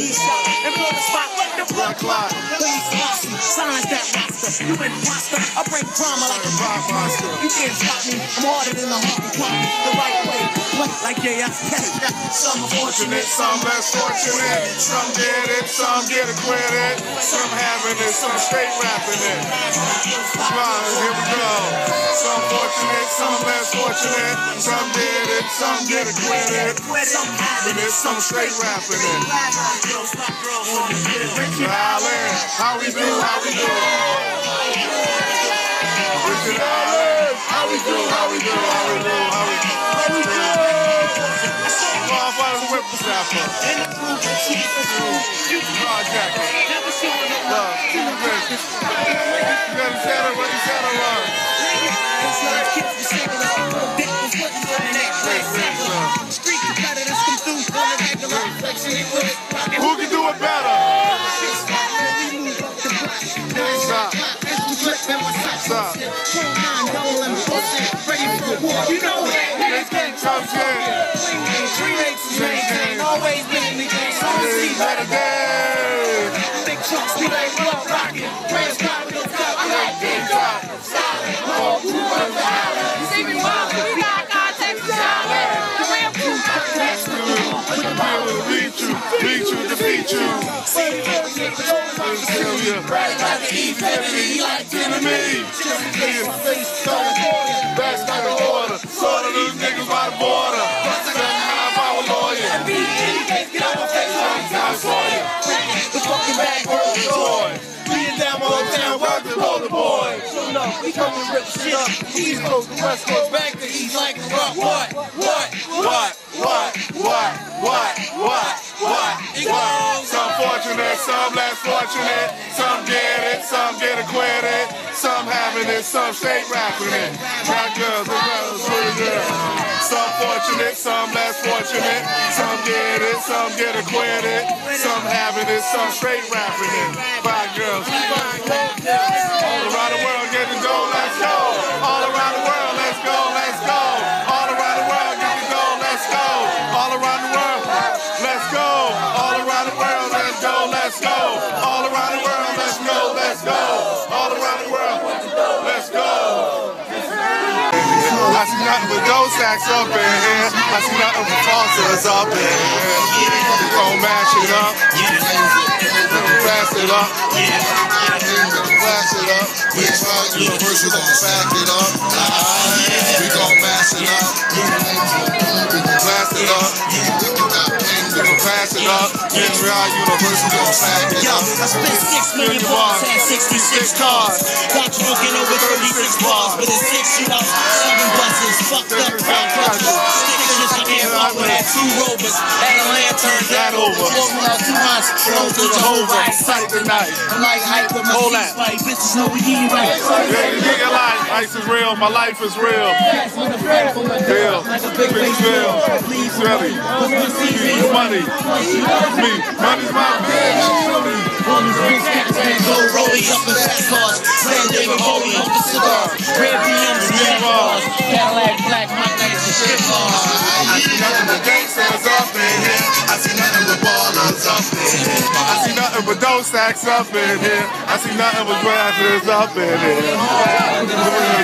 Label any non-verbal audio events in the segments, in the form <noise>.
Please shot and blow the spot like the blood clot. Flossy, that roster. You imposter, I break drama like a rock monster. You can't stop me, I'm harder than. The right way. Some fortunate, Some less fortunate, some get it, some get acquitted, some having it, some straight rapping it. On, here we go. Some fortunate, some less fortunate, some did it, some get acquitted, some having it, some straight rapping it. How we do, how we do. Richard How we do, how we do, how we do, how we do. Hard jacket. You gotta Street come through, the it. Tough. Three makes the game. Always been in the game. So I see better game. Big trucks, we like blood rocket. Prayers got no cup. I like big drop. Solid. All through the island. See me. We got God, Texas Solid. The got the next crew. With the power to beat you. Beat you, defeat you. See, get the soul about to kill you. Brad about to eat family. He like enemy. Just in case my face throw Fucking bag Joy. Beating down my whole town, rock the roller boy. So no, we come to rip shit up. East Coast, West Coast, back to East like a rock. What? What? What? What? What? What? What? What? What? Some fortunate, some less fortunate. Some get it, some get acquitted. Some having it, some straight rapping it. Rap girls, the girls, pretty girls. Some fortunate, some less fortunate. Some get it, some get acquitted. Some having it, some straight rapping it. Five girls. All around the world, get the gold, let's let's go. All around the world, let's go. I see nothing but ghost acts up in here. I see nothing but falsers up in here. We gon' mash it up. Blast it up. Blast it up. We try Universal gon' back it up. We gon' mash it up. It up. Real Universal gon' it Yo, up. I spent six million bars, had 66 cars. Got you looking over 36 bars, but it's six shootouts, seven buses, fucked up front crutches. Stick shit I can't walk with, had two rovers, had a lantern, That over. Walking out two months, rolled to Jehovah. Sight tonight. I'm like hype with my Hold that. bitches know we eat right. Yeah, get life. Ice is real. My life is real. Real. Big real. Please, Really. Use money. Me. Money's my bitch. All these rich cats that go rolling up in fast cars. Red David Bowie up the cigar. Red BMs and Jaguars. Cadillac black, my nights and shit bars. I see nothing but gangsters up in here. I see nothing ballers up in here. I see nothing but dope stacks up in here. I see nothing but grassers up in here.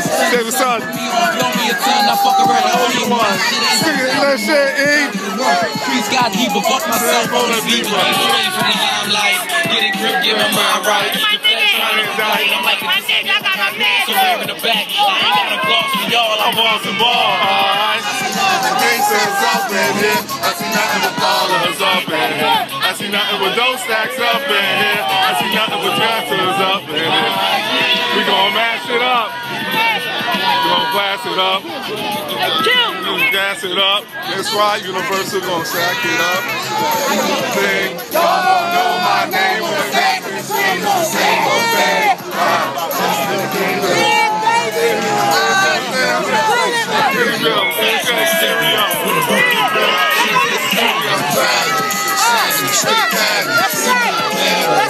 Say what's up. Blow a ton, I fuck around and hold you one. Sing it, that shit. Please God deeper, fuck myself on the deeper. I'm ready for the limelight. Get a grip, get my mind right. I'm my nigga, I got a man. So here in the back, I ain't got a boss for y'all. I'm on some ball, alright. Gangsters up in here. I see nothing but ballers up in here. I see nothing but dope stacks up in here. I see nothing but dancers up in here. We gon' mash it up. We gon' blast it up. We dance it up. That's right, Universal gon' sack it up. Thing. Know my name when the back is in the same thing. Here we go. Here we go. Stereo.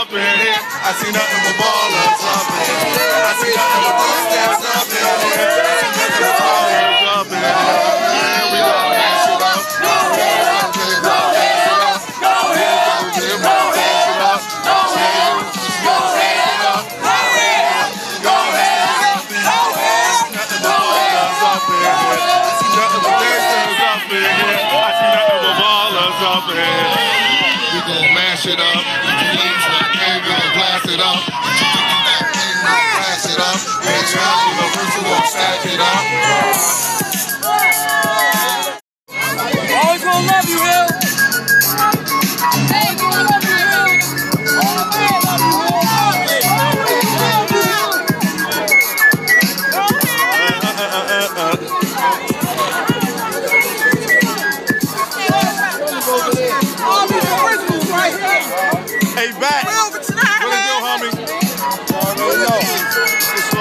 Up in. I see nothing but ballers up in here. I see nothing but up ballers up in here. Up. Up. I see nothing but up ballers up in here. We gon' mash it up. Blast it up. Blast it up. Know, first we gon' stack it up.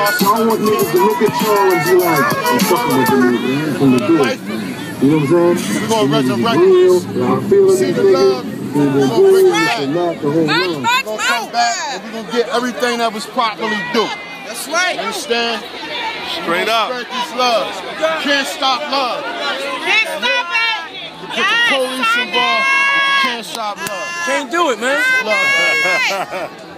It's lost. I want niggas to look at y'all and be like, I'm fucking with the nigga, man, from the door. You know what I'm saying? We gonna resurrect Real, this. y'all feeling See these the niggas, love. We then gonna boom, bring it it's back. the whole Much, We're gonna come back and we're gonna get everything that was properly due. That's right. Understand? Straight up. This love. Can't stop love. Can't stop it. Put the police involved. Can't stop love. Can't do it, man. Love. <laughs>